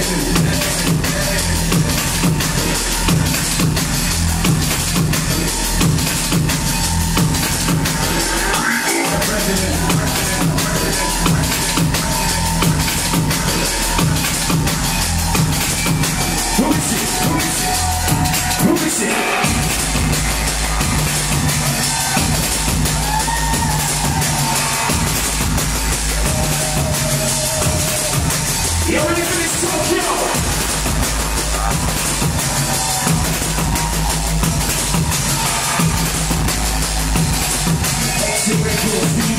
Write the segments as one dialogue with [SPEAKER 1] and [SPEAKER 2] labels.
[SPEAKER 1] Texas.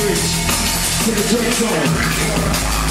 [SPEAKER 1] To the drink zone.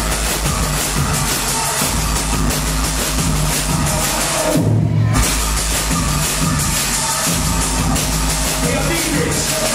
[SPEAKER 1] Yes.